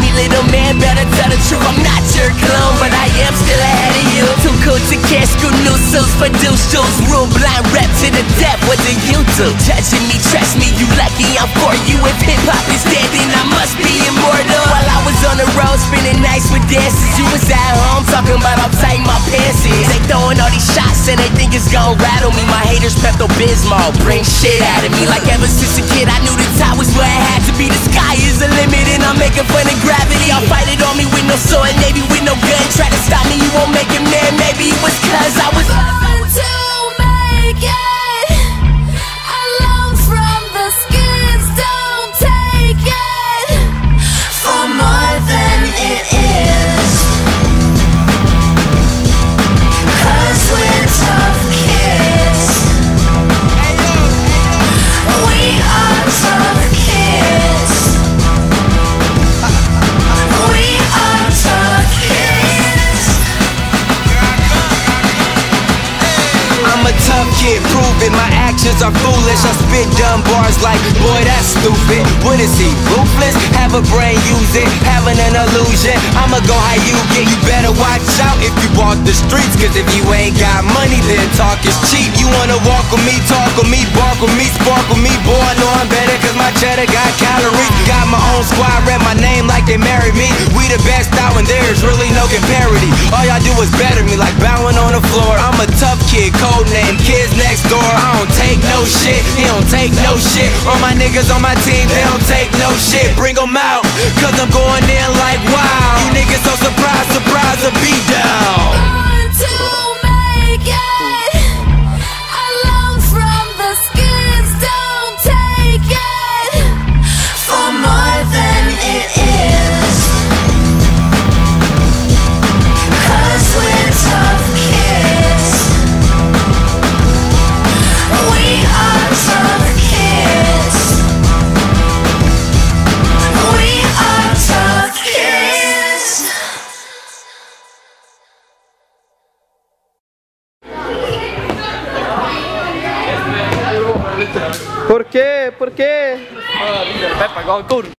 me, little man, better tell the truth. I'm not your clone, but I am still ahead of you. Too cool to cash, good news, sales for deuce shoes Rule blind rap to the death, what do you do? Judging me, trust me, you lucky I'm for you. If hip-hop is dead, then I must be immortal. While I was on the road, spending nights with dancers, You was at home, talking about I'm tight my pants is. They throwing all these shots and they think it's gonna rattle me. My haters Pepto-Bismol, bring shit out of me like making fun of gravity. I'll fight it on me with no sword, maybe with no gun. Try to stop me, you won't make it, man. Maybe it was cause I was kid, proven my actions are foolish. I spit dumb bars like, boy, that's stupid. What is he, ruthless? Have a brain, use it, having an illusion. I'ma go how you get. You better watch out if you walk the streets, cause if you ain't got money, then talk is cheap. You wanna walk with me, talk with me, bark with me, spark with me, boy, I know I'm better cause my cheddar got calories. Got my own squad, rep my name like they married me. We the best out when there's really no comparity. All y'all do is better me like bowing on the floor. I'm a tough kid, code name, kids next door. I don't take no shit, he don't take no shit. All my niggas on my team, they don't take no shit. Bring them out, cause I'm going in like wow. You niggas so surprised, surprised to be down. Born to Por quê? Por quê? Pepa, igual o couro.